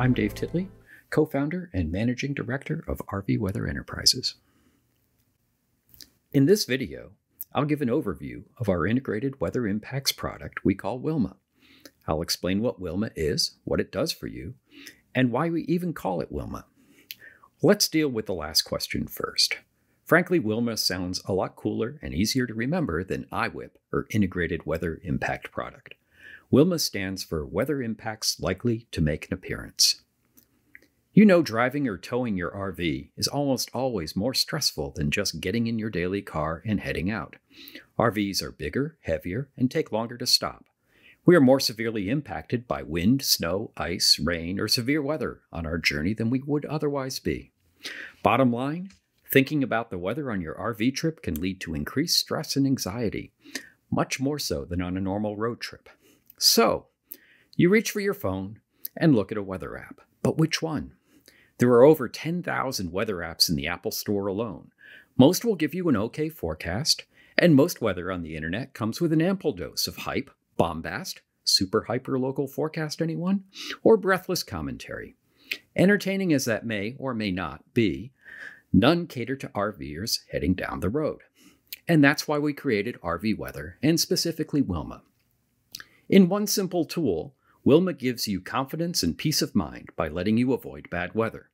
I'm Dave Titley, co founder and managing director of RV Weather Enterprises. In this video, I'll give an overview of our integrated weather impacts product we call Wilma. I'll explain what Wilma is, what it does for you, and why we even call it Wilma. Let's deal with the last question first. Frankly, Wilma sounds a lot cooler and easier to remember than IWIP, or Integrated Weather Impact Product. Wilma stands for Weather Impacts Likely to Make an Appearance. You know, driving or towing your RV is almost always more stressful than just getting in your daily car and heading out. RVs are bigger, heavier, and take longer to stop. We are more severely impacted by wind, snow, ice, rain, or severe weather on our journey than we would otherwise be. Bottom line, thinking about the weather on your RV trip can lead to increased stress and anxiety, much more so than on a normal road trip. So, you reach for your phone and look at a weather app. But which one? There are over 10,000 weather apps in the Apple Store alone. Most will give you an okay forecast, and most weather on the internet comes with an ample dose of hype, bombast, super hyper local forecast, anyone, or breathless commentary. Entertaining as that may or may not be, none cater to RVers heading down the road. And that's why we created RV Weather, and specifically Wilma. In one simple tool, Wilma gives you confidence and peace of mind by letting you avoid bad weather.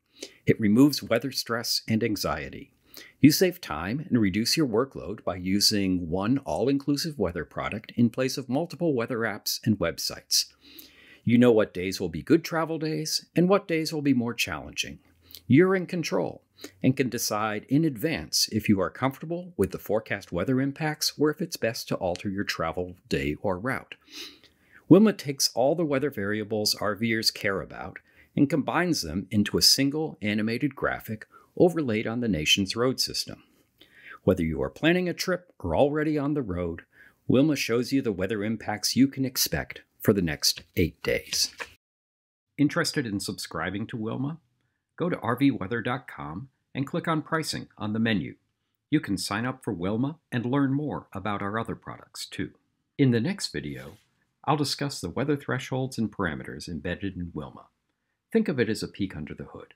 It removes weather stress and anxiety. You save time and reduce your workload by using one all inclusive weather product in place of multiple weather apps and websites. You know what days will be good travel days and what days will be more challenging. You're in control and can decide in advance if you are comfortable with the forecast weather impacts or if it's best to alter your travel day or route. Wilma takes all the weather variables RVers care about and combines them into a single animated graphic overlaid on the nation's road system. Whether you are planning a trip or already on the road, Wilma shows you the weather impacts you can expect for the next eight days. Interested in subscribing to Wilma? Go to rvweather.com and click on Pricing on the menu. You can sign up for Wilma and learn more about our other products too. In the next video, I'll discuss the weather thresholds and parameters embedded in Wilma. Think of it as a peek under the hood.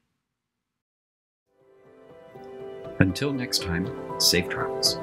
Until next time, safe travels.